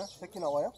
예? 새끼 나와요?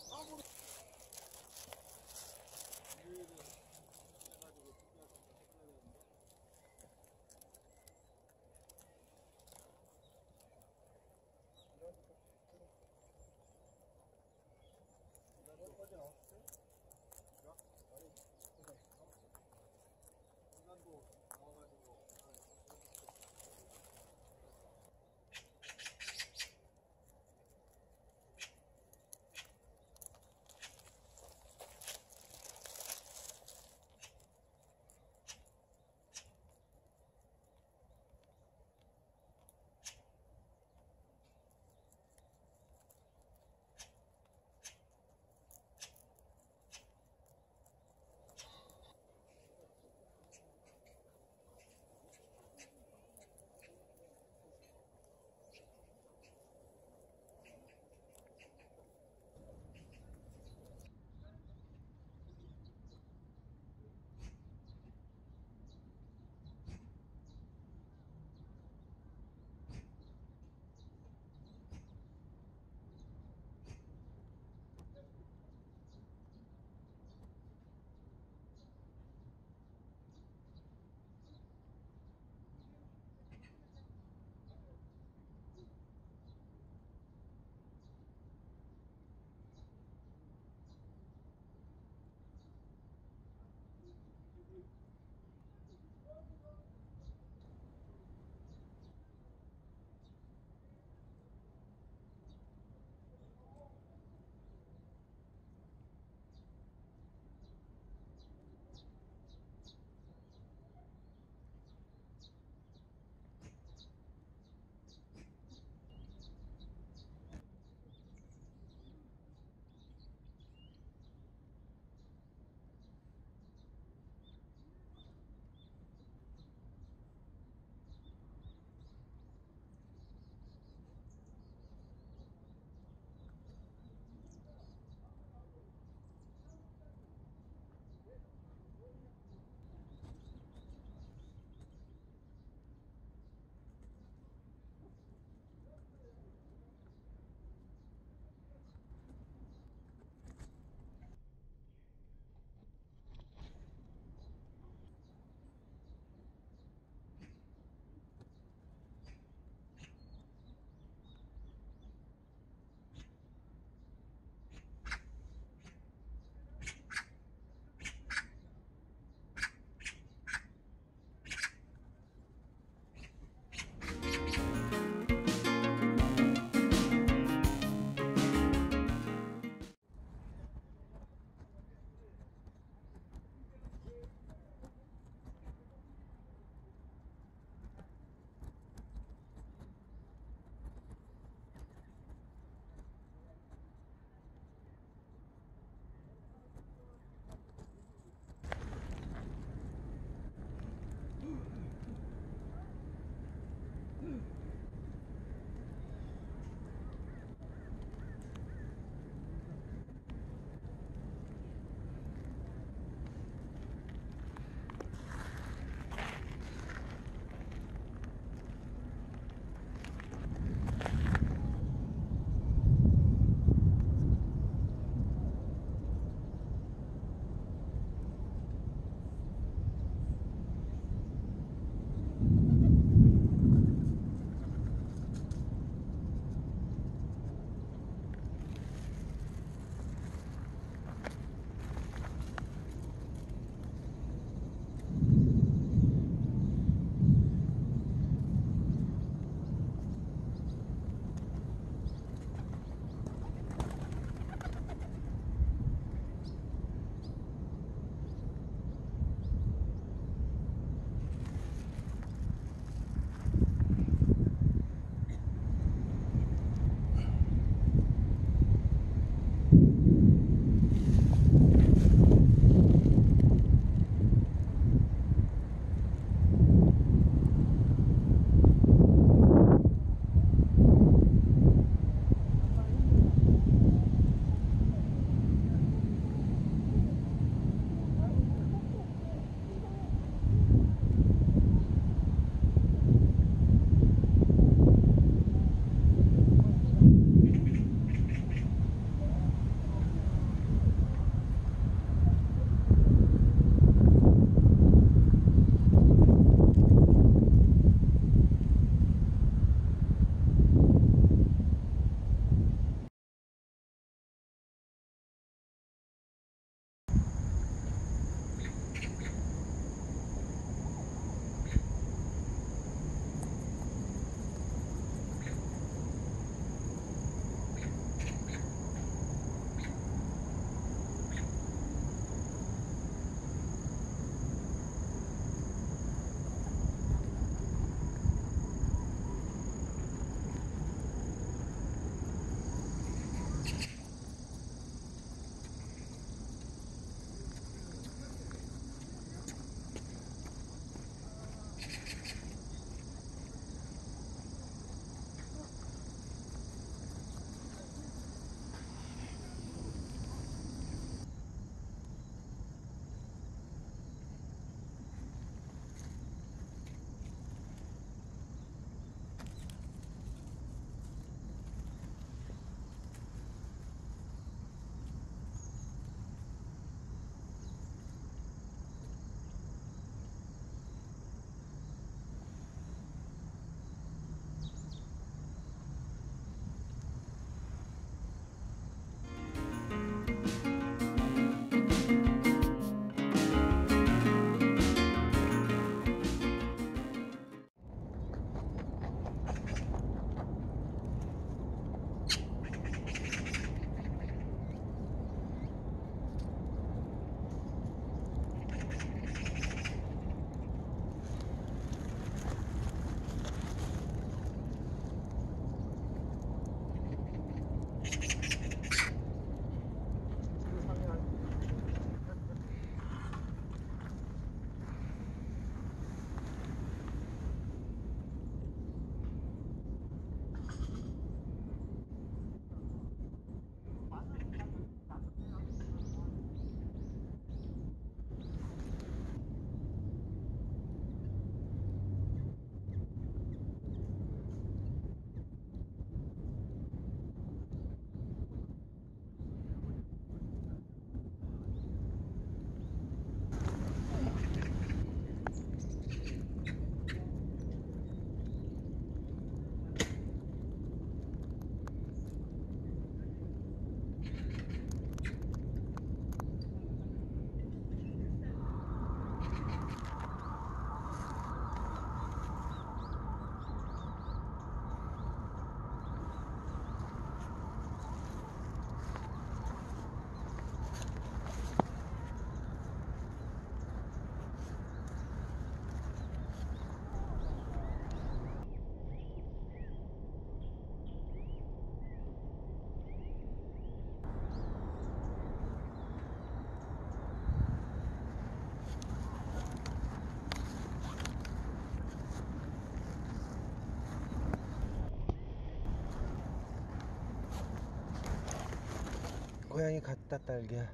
고양이 갔다 딸기야.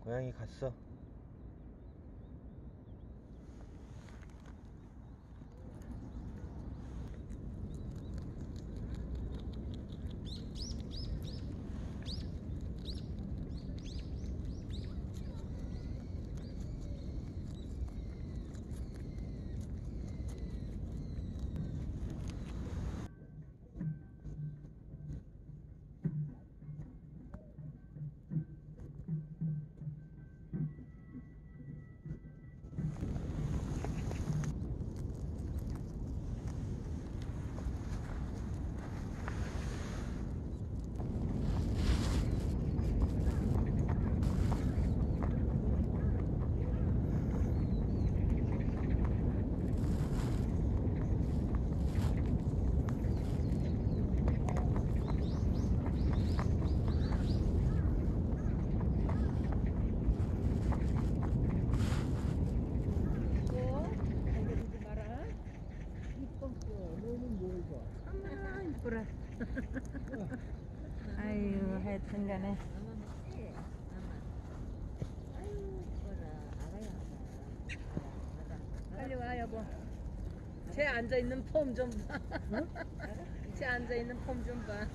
고양이 갔어 간에 빨리 와 여보. 쟤 앉아있는 폼 좀봐. 쟤 앉아있는 폼 좀봐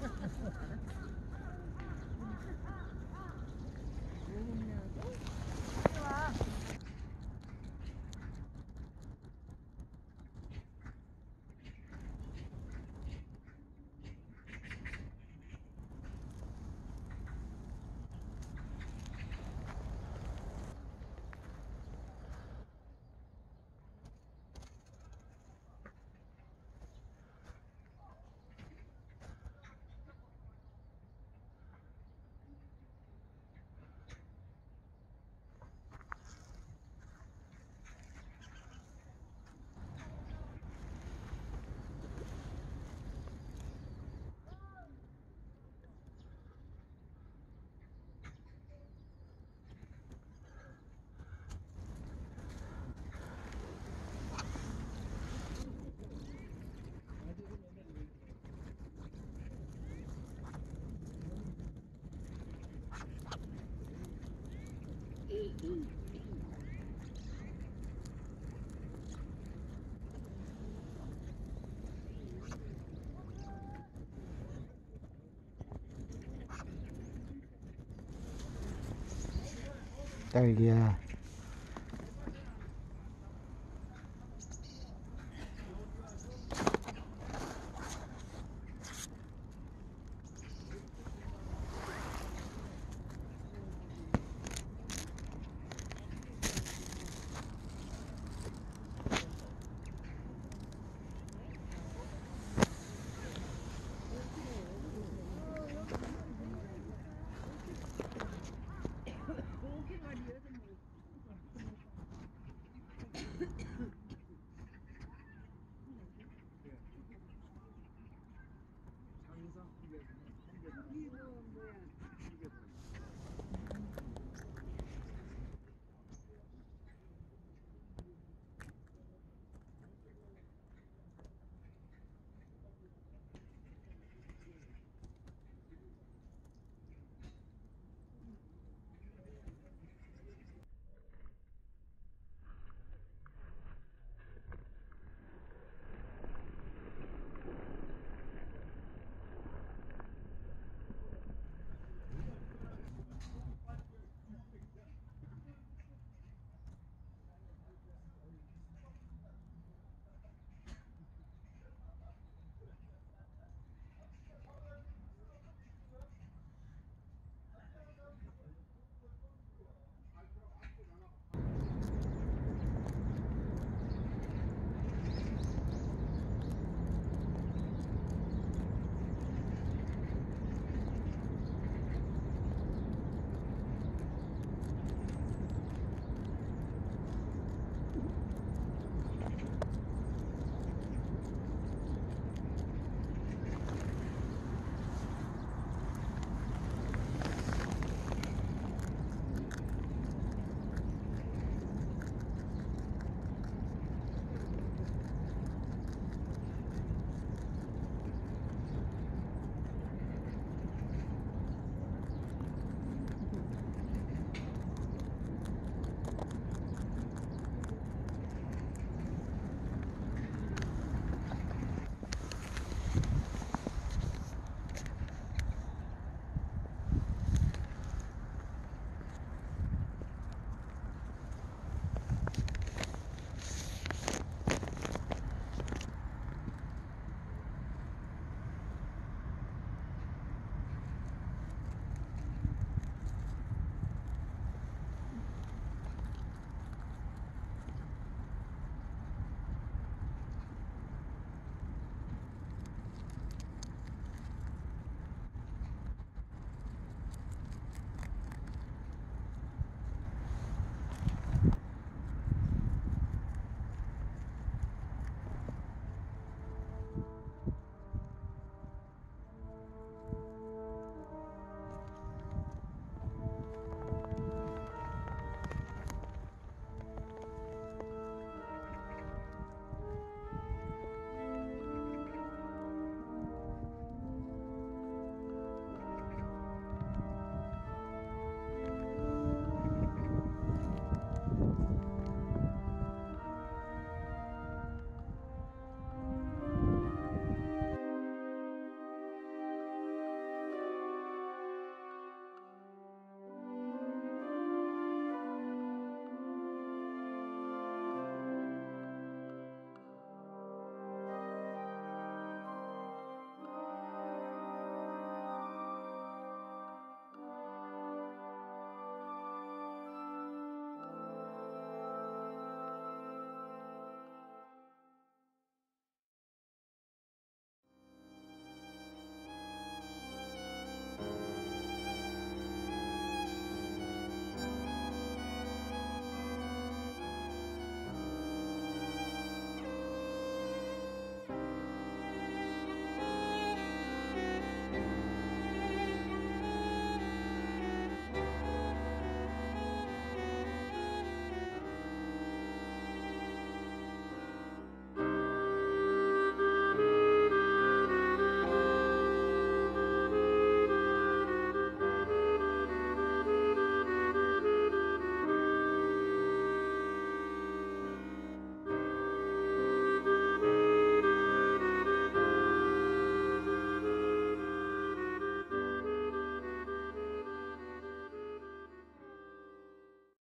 딸기야